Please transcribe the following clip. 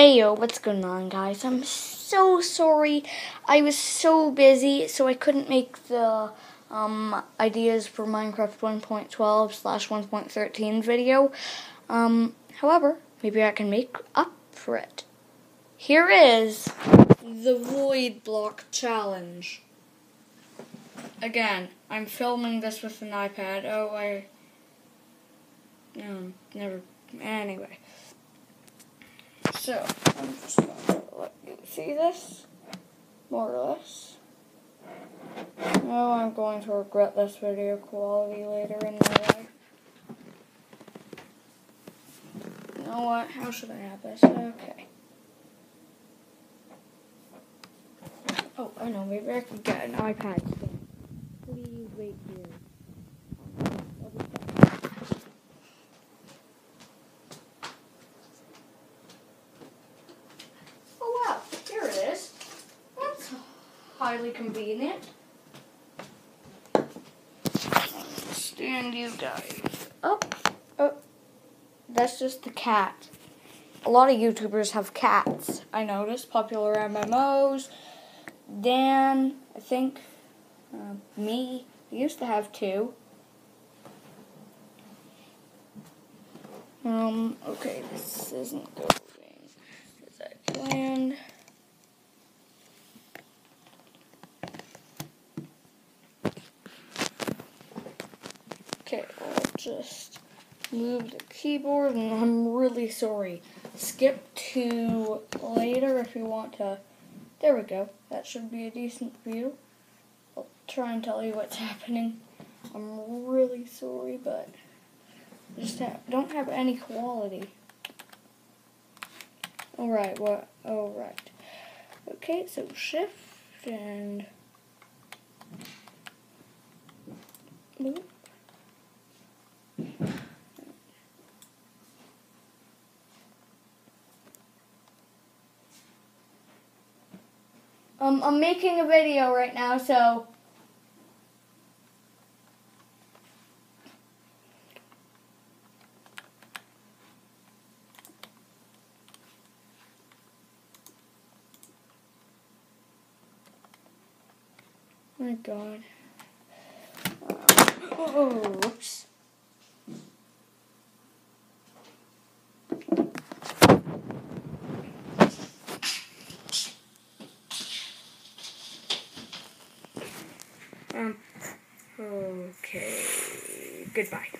Hey yo, what's going on, guys? I'm so sorry. I was so busy, so I couldn't make the um, ideas for Minecraft 1.12 slash 1.13 video. Um, however, maybe I can make up for it. Here is the Void Block Challenge. Again, I'm filming this with an iPad. Oh, I. No, never. Anyway. So, I'm just going to let you see this, more or less. No, I'm going to regret this video quality later in my life. You know what? How should I have this? Okay. Oh, I know. Maybe I could get an iPad. Please wait here. Oh wow, here it is. That's highly convenient. Stand you guys up. Oh, that's just the cat. A lot of YouTubers have cats. I noticed PopularMMOs. Dan, I think, uh, me. I used to have two. Um, okay, this isn't going as I planned. Okay, I'll just move the keyboard, and I'm really sorry. Skip to later if you want to. There we go. That should be a decent view. I'll try and tell you what's happening. I'm really sorry, but just have, don't have any quality. Alright, what? Alright. Okay, so shift and. Boop. Um, I'm making a video right now, so. my god. Oh, whoops. Um, okay. Goodbye.